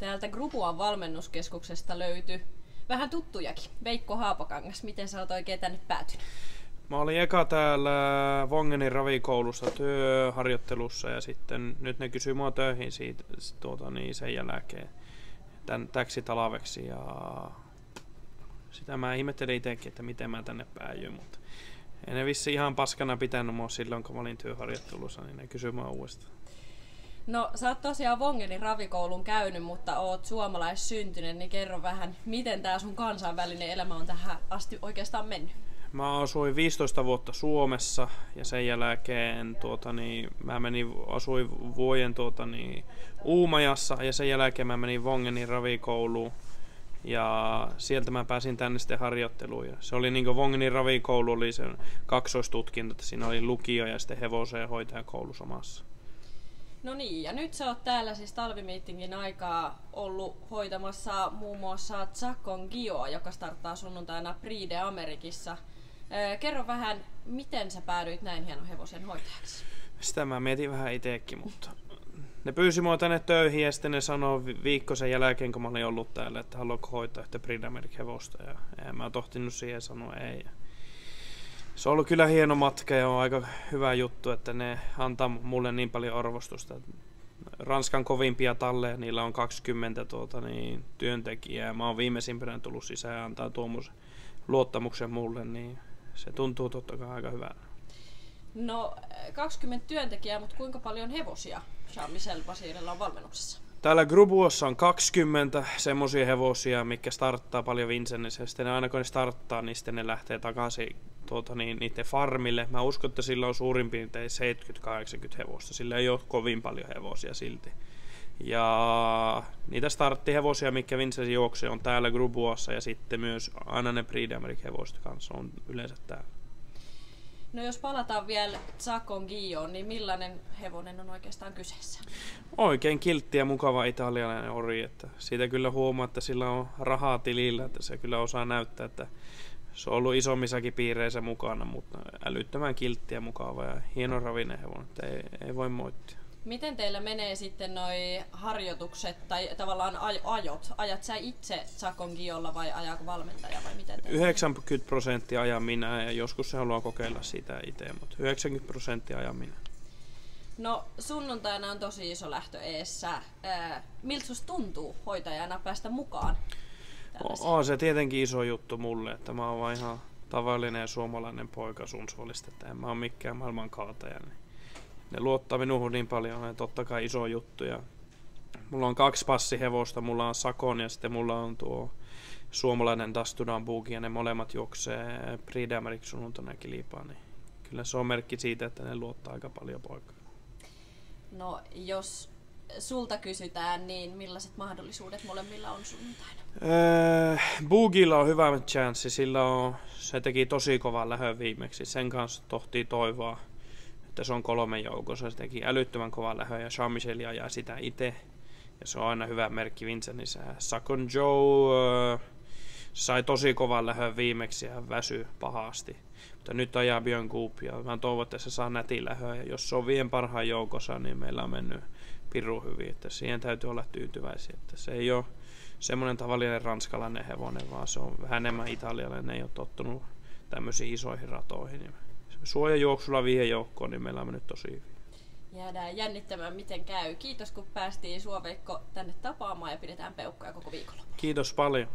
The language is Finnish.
Täältä Grupuan valmennuskeskuksesta löytyi vähän tuttujakin. Veikko Haapakangas, miten sä oot oikein tänne päätynyt? Mä olin eka täällä Vongenin ravikoulussa työharjoittelussa ja sitten nyt ne kysyi mua töihin siitä, tuota, niin sen jälkeen tän, täksi talaveksi ja sitä mä ihmettelin itsekin, että miten mä tänne päädyin, mutta ei ne vissi ihan paskana pitänyt mua silloin, kun mä olin työharjoittelussa, niin ne kysyi mua uudestaan. No sä oot tosiaan Vongenin ravikoulun käynyt, mutta oot suomalaissyntyinen, niin kerro vähän, miten tää sun kansainvälinen elämä on tähän asti oikeastaan mennyt? Mä asuin 15 vuotta Suomessa ja sen jälkeen tuota, niin, mä menin, asuin vuoden tuota, niin, Uumajassa ja sen jälkeen mä menin Vongenin ravikouluun ja sieltä mä pääsin tänne sitten harjoitteluun. Ja se oli niin Vongenin ravikoulu oli se kaksoistutkinto, että siinä oli lukio ja sitten hevosen hoitajakoulu samassa. No niin, ja nyt sä oot täällä siis talvimiittingin aikaa ollut hoitamassa muun muassa Zakon Gioa, joka starttaa sunnuntaina Prix de Amerikissa. Kerro vähän, miten sä päädyit näin hienon hevosen hoitajaksi? Sitä mä mietin vähän itsekin, mutta ne pyysi mua tänne töihin ja sitten ne sanoi viikko sen jälkeen, kun mä olin ollut täällä, että haluatko hoitaa yhtä Prix hevosta. Ja mä tohtinut siihen sanoa ei. Se on ollut kyllä hieno matka ja on aika hyvä juttu, että ne antaa mulle niin paljon arvostusta. Ranskan kovimpia talleja, niillä on 20 tuota, niin, työntekijää. Mä oon viimeisimpänä tullut sisään ja antaa tuommoisen luottamuksen mulle, niin se tuntuu totta kai aika hyvältä. No 20 työntekijää, mutta kuinka paljon hevosia Jean-Michel Basirilla on valmennuksessa? Täällä Grubuossa on 20 semmoisia hevosia, mikä starttaa paljon Vincentissä. Sitten aina kun ne starttaa, niin sitten ne lähtee takaisin tuota, niin, niiden farmille. Mä uskon, että sillä on suurin piirtein 70-80 hevosta. Sillä ei ole kovin paljon hevosia silti. Ja niitä starttihevosia, mikä Vincent juoksee, on täällä Grubuassa ja sitten myös aina ne Prix hevoset kanssa on yleensä täällä. No jos palataan vielä Zakon Gioon, niin millainen hevonen on oikeastaan kyseessä? Oikein kiltti ja mukava italialainen ori. Että siitä kyllä huomaa, että sillä on rahaa tilillä, että se kyllä osaa näyttää, että se on ollut isommissakin piireissä mukana, mutta älyttömän kiltti ja mukava ja hieno ravinen hevonen, että ei, ei voi moittia. Miten teillä menee sitten noi harjoitukset tai tavallaan ajot? Ajat sä itse Sakon Giolla vai ajaako valmentaja vai miten? 90 prosenttia ajan minä ja joskus se haluaa kokeilla sitä itse, mutta 90 prosenttia ajan minä. No sunnuntaina on tosi iso lähtö eessä. Miltä tuntuu hoitajana päästä mukaan? On se tietenkin iso juttu mulle, että mä oon vaan ihan tavallinen suomalainen poika sun suolista, että en mä oon mikään maailman kaataja. Niin ne luottaa minuun niin paljon, että totta kai iso juttu. Ja mulla on kaksi passihevosta, mulla on Sakon ja sitten mulla on tuo suomalainen Dastudan Bugi ja ne molemmat juoksee Prix d'Amérique sunnuntaina kilpaa, niin kyllä se on merkki siitä, että ne luottaa aika paljon poikaa. No jos sulta kysytään, niin millaiset mahdollisuudet molemmilla on sunnuntaina? Öö, Bugilla on hyvä chanssi, sillä on, se teki tosi kovan lähön viimeksi. Sen kanssa tohtii toivoa että se on kolme joukossa. Se teki älyttömän kovan lähön ja Jean-Michel ajaa sitä itse. Ja se on aina hyvä merkki Vincentissä. Sakon Joe äh, sai tosi kovan lähön viimeksi ja väsy pahasti. Mutta nyt ajaa Björn Goop ja mä toivon, että se saa nätin lähön. Ja jos se on vien parhaan joukossa, niin meillä on mennyt piru hyvin. Että siihen täytyy olla tyytyväisiä. Että se ei ole semmoinen tavallinen ranskalainen hevonen, vaan se on vähän enemmän italialainen. Ei ole tottunut tämmöisiin isoihin ratoihin suojajuoksulla viiden joukkoon, niin meillä on mennyt tosi hyvin. Jäädään jännittämään, miten käy. Kiitos, kun päästiin Suoveikko tänne tapaamaan ja pidetään peukkoja koko viikolla. Kiitos paljon.